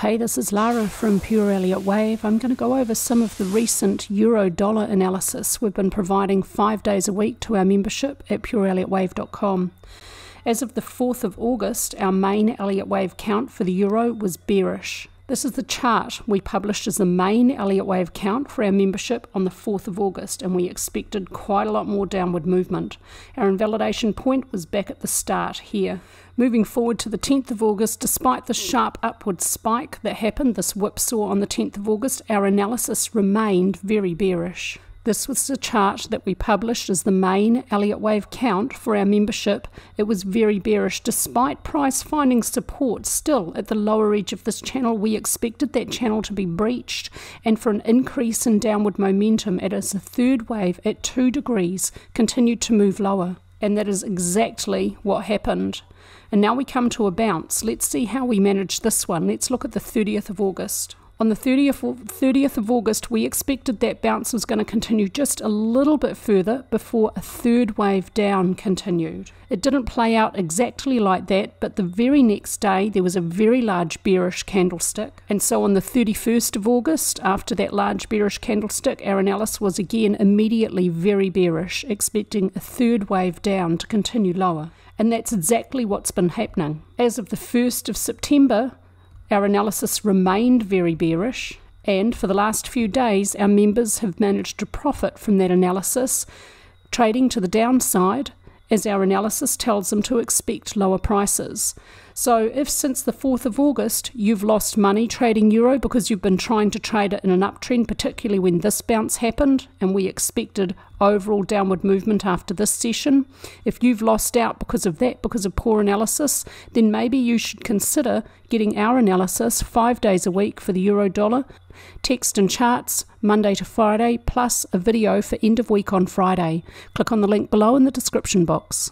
Hey, this is Lara from Pure Elliott Wave. I'm going to go over some of the recent euro dollar analysis we've been providing five days a week to our membership at pureelliottwave.com. As of the 4th of August, our main Elliott Wave count for the euro was bearish. This is the chart we published as the main Elliott Wave count for our membership on the 4th of August, and we expected quite a lot more downward movement. Our invalidation point was back at the start here. Moving forward to the 10th of August, despite the sharp upward spike that happened, this whipsaw on the 10th of August, our analysis remained very bearish. This was the chart that we published as the main Elliott wave count for our membership. It was very bearish. Despite price finding support still at the lower edge of this channel, we expected that channel to be breached and for an increase in downward momentum as the third wave at 2 degrees continued to move lower. And that is exactly what happened. And now we come to a bounce. Let's see how we managed this one. Let's look at the 30th of August. On the 30th, 30th of August, we expected that bounce was going to continue just a little bit further before a third wave down continued. It didn't play out exactly like that, but the very next day there was a very large bearish candlestick. And so on the 31st of August, after that large bearish candlestick, our analysis was again immediately very bearish, expecting a third wave down to continue lower. And that's exactly what's been happening. As of the 1st of September, our analysis remained very bearish, and for the last few days, our members have managed to profit from that analysis, trading to the downside as our analysis tells them to expect lower prices. So, if since the 4th of August you've lost money trading euro because you've been trying to trade it in an uptrend, particularly when this bounce happened and we expected overall downward movement after this session, if you've lost out because of that, because of poor analysis, then maybe you should consider getting our analysis five days a week for the euro dollar, text and charts Monday to Friday, plus a video for end of week on Friday. Click on the link below in the description box.